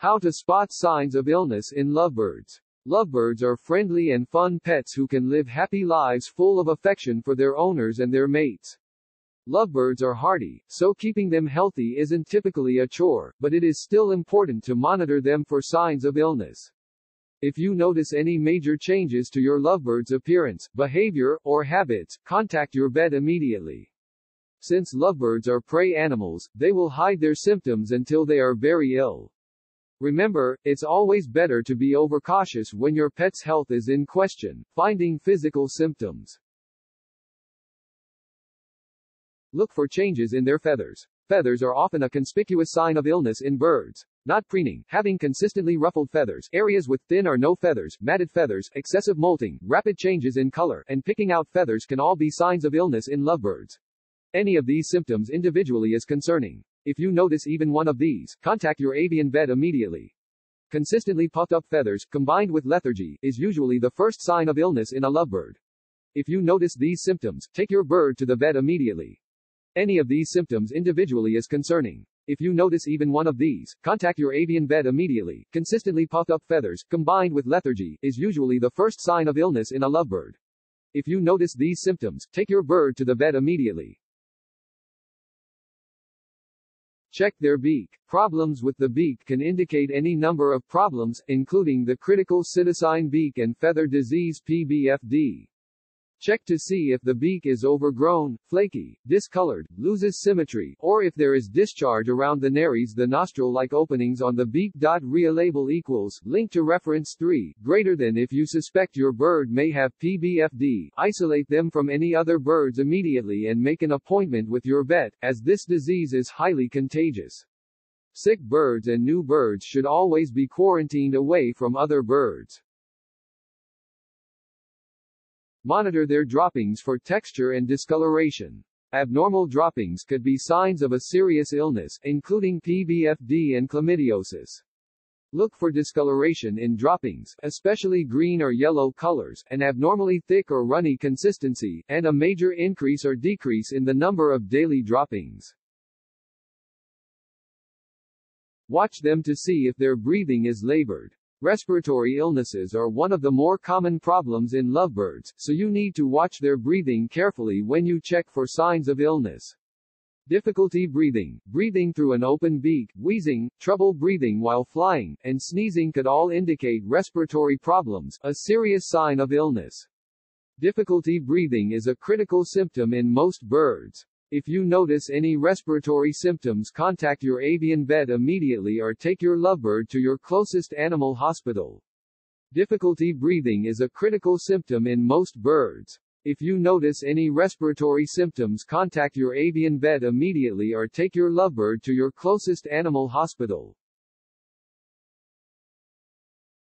How to spot signs of illness in lovebirds. Lovebirds are friendly and fun pets who can live happy lives full of affection for their owners and their mates. Lovebirds are hardy, so keeping them healthy isn't typically a chore, but it is still important to monitor them for signs of illness. If you notice any major changes to your lovebird's appearance, behavior, or habits, contact your vet immediately. Since lovebirds are prey animals, they will hide their symptoms until they are very ill. Remember, it's always better to be overcautious when your pet's health is in question, finding physical symptoms. Look for changes in their feathers. Feathers are often a conspicuous sign of illness in birds. Not preening, having consistently ruffled feathers, areas with thin or no feathers, matted feathers, excessive molting, rapid changes in color, and picking out feathers can all be signs of illness in lovebirds. Any of these symptoms individually is concerning. If you notice even one of these, contact your avian vet immediately. Consistently puffed up feathers, combined with lethargy, is usually the first sign of illness in a lovebird. If you notice these symptoms, take your bird to the vet immediately. Any of these symptoms individually is concerning. If you notice even one of these, contact your avian vet immediately. Consistently puffed up feathers, combined with lethargy, is usually the first sign of illness in a lovebird. If you notice these symptoms, take your bird to the vet immediately. Check their beak. Problems with the beak can indicate any number of problems, including the critical psittacine beak and feather disease PBFD. Check to see if the beak is overgrown, flaky, discolored, loses symmetry, or if there is discharge around the nares the nostril-like openings on the beak. Relabel equals, link to reference 3, greater than if you suspect your bird may have PBFD, isolate them from any other birds immediately and make an appointment with your vet, as this disease is highly contagious. Sick birds and new birds should always be quarantined away from other birds. Monitor their droppings for texture and discoloration. Abnormal droppings could be signs of a serious illness, including PBFD and chlamydiosis. Look for discoloration in droppings, especially green or yellow colors, an abnormally thick or runny consistency, and a major increase or decrease in the number of daily droppings. Watch them to see if their breathing is labored. Respiratory illnesses are one of the more common problems in lovebirds, so you need to watch their breathing carefully when you check for signs of illness. Difficulty breathing, breathing through an open beak, wheezing, trouble breathing while flying, and sneezing could all indicate respiratory problems, a serious sign of illness. Difficulty breathing is a critical symptom in most birds. If you notice any respiratory symptoms contact your avian vet immediately or take your lovebird to your closest animal hospital. Difficulty breathing is a critical symptom in most birds. If you notice any respiratory symptoms contact your avian vet immediately or take your lovebird to your closest animal hospital.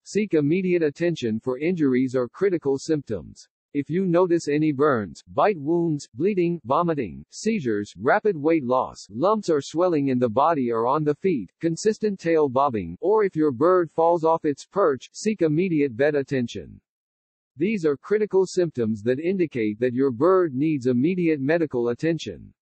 Seek immediate attention for injuries or critical symptoms. If you notice any burns, bite wounds, bleeding, vomiting, seizures, rapid weight loss, lumps or swelling in the body or on the feet, consistent tail bobbing, or if your bird falls off its perch, seek immediate vet attention. These are critical symptoms that indicate that your bird needs immediate medical attention.